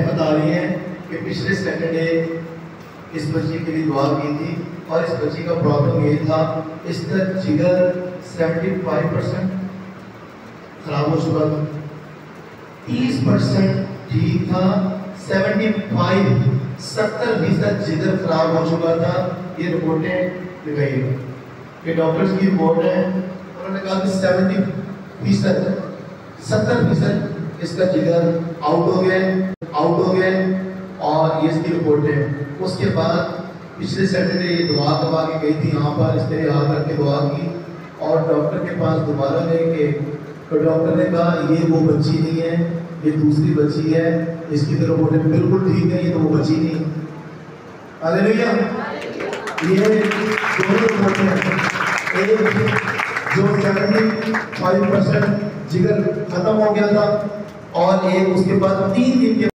बहन बता रही है कि पिछले सैटरडे इस बच्ची के लिए दुआ की थी और इस बच्ची का प्रॉब्लम ये था, इसका जिगर 75 परसेंट खराब हो चुका था। 30 परसेंट ठीक था 75 सत्तर फ़ीसद जिगर खराब हो चुका था, ये रिपोर्टें दिखाई ये डॉक्टर्स की रिपोर्ट है, उन्होंने कहा कि सेवेंटी फ़ीसद, सत्तर फ़ीसद इसका जिगर आउट हो गया ये रिपोर्ट है। उसके बाद पिछले सैटरडे ये दुआ दबा के गई थी यहाँ पर, इस तरह हाथ रख के दुआ की। और डॉक्टर के पास दोबारा गए कि तो डॉक्टर ने कहा, ये वो बच्ची नहीं है, ये दूसरी बच्ची है, इसकी तो रिपोर्ट बिल्कुल ठीक है, ये तो वो बच्ची नहीं अरे भैया ये जो सेवेंटी फाइव परसेंट जिगर खत्म हो गया था, और एक उसके बाद तीन दिन के